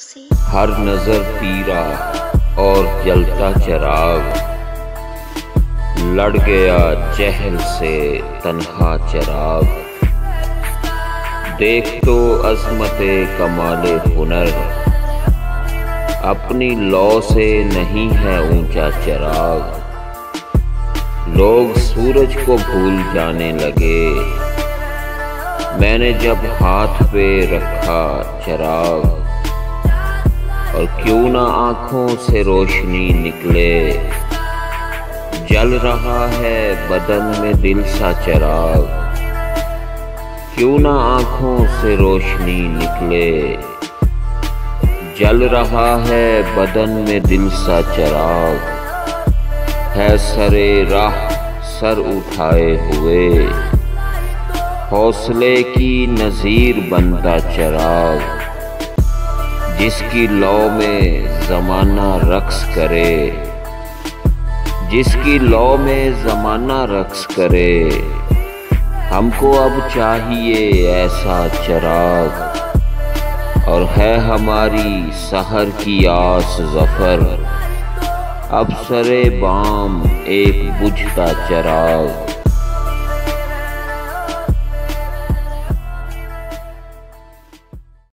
हर नज़र पीरा और जलता चराग। लड़ गया चहल से तन्हा चराग। देख तो अजमत कमाल हुनर। अपनी लौ से नहीं है ऊँचा चराग। लोग सूरज को भूल जाने लगे। मैंने जब हाथ पे रखा चराग। और क्यों ना आँखों से रोशनी निकले? जल रहा है, बदन में दिल सा चराग। क्यों ना आँखों से रोशनी निकले? जल रहा है, बदन में दिल सा चराग। है सरे राह, सर उठाए हुए। हौसले की नज़ीर बनता चराग। जिसकी लौ में ज़माना रक्स करे, जिसकी लौ में ज़माना रक्स करे, हमको अब चाहिए ऐसा चराग, और है हमारी सहर की आस ज़फ़र। अब सरे बाम एक बुझता चराग।